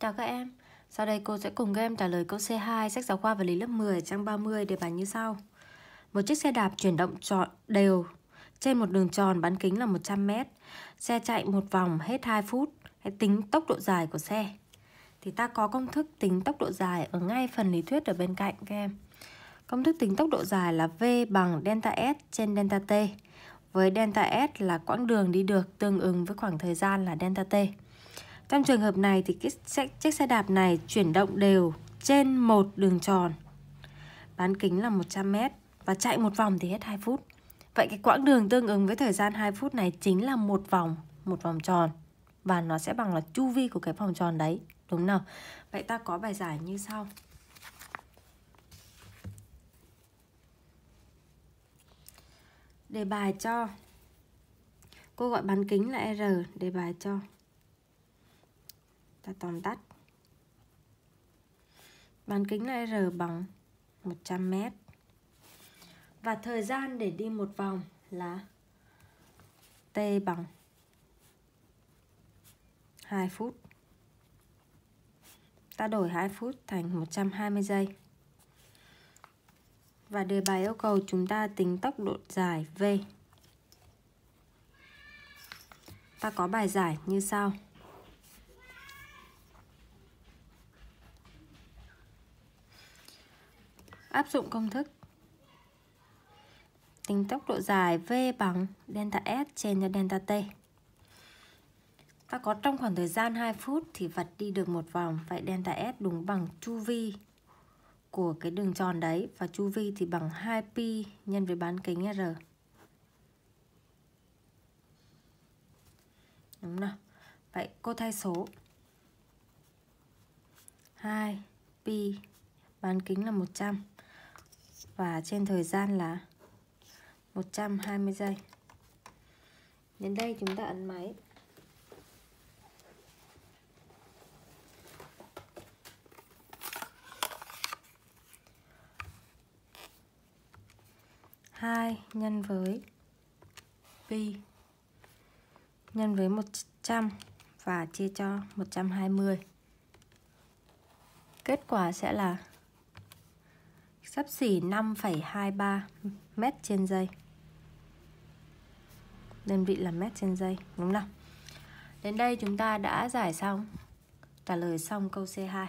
Chào các em. Sau đây cô sẽ cùng các em trả lời câu C2 sách giáo khoa vật lý lớp 10 trang 30 đề bài như sau. Một chiếc xe đạp chuyển động trọn đều. Trên một đường tròn bán kính là 100m Xe chạy một vòng hết 2 phút. Hãy tính tốc độ dài của xe. Thì ta có công thức tính tốc độ dài ở ngay phần lý thuyết ở bên cạnh các em. Công thức tính tốc độ dài là V bằng delta S trên delta T. Với delta S là quãng đường đi được tương ứng với khoảng thời gian là delta T. Trong trường hợp này thì chiếc xe đạp này chuyển động đều trên một đường tròn bán kính là 100m và chạy một vòng thì hết 2 phút. Vậy cái quãng đường tương ứng với thời gian 2 phút này chính là một vòng, một vòng tròn và nó sẽ bằng là chu vi của cái vòng tròn đấy, đúng nào? Vậy ta có bài giải như sau. Đề bài cho Cô gọi bán kính là R Đề bài cho Ta tóm tắt Bán kính là R bằng 100m Và thời gian để đi một vòng là T bằng 2 phút Ta đổi 2 phút thành 120 giây và đề bài yêu cầu chúng ta tính tốc độ dài V. Ta có bài giải như sau. Áp dụng công thức tính tốc độ dài V bằng delta S trên cho delta T. Ta có trong khoảng thời gian 2 phút thì vật đi được một vòng, vậy delta S đúng bằng chu vi của cái đường tròn đấy và chu vi thì bằng 2pi nhân với bán kính R. Đúng nào? Vậy cô thay số 2pi bán kính là 100 và trên thời gian là 120 giây. Đến đây chúng ta ấn máy. hai nhân với pi nhân với 100 và chia cho 120. Kết quả sẽ là sắp xỉ 5,23 mét trên giây. Đơn vị là mét trên giây, đúng không? Đến đây chúng ta đã giải xong, trả lời xong câu C2.